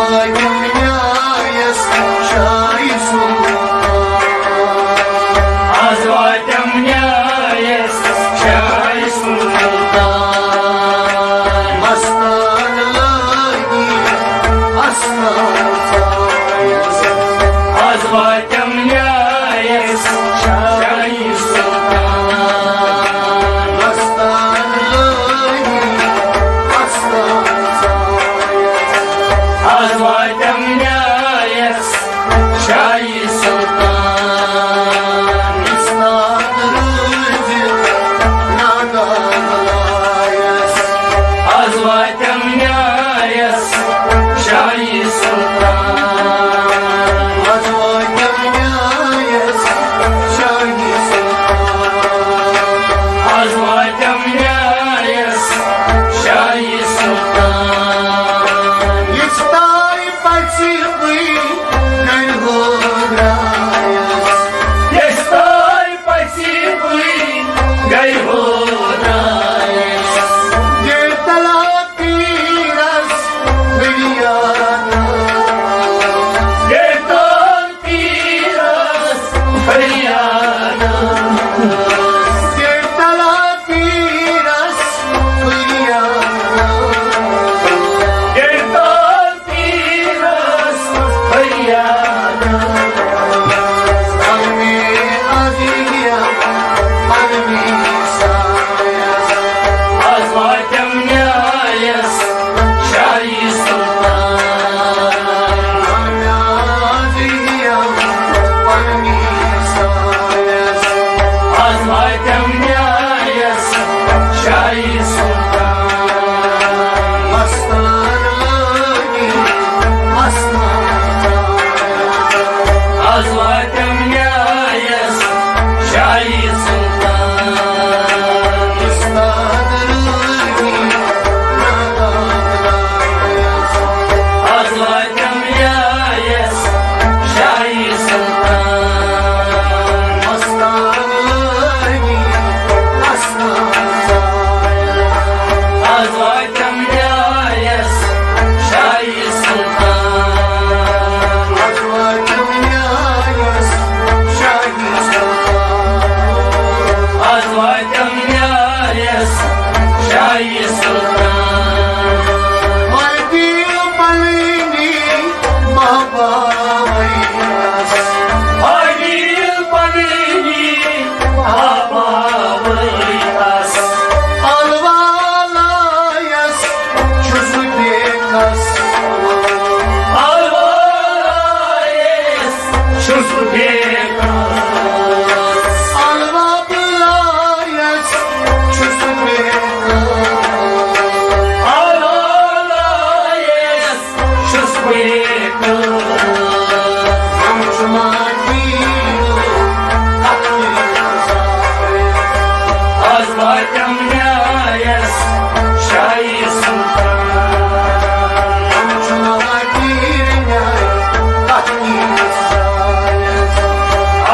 Azvayım nihayes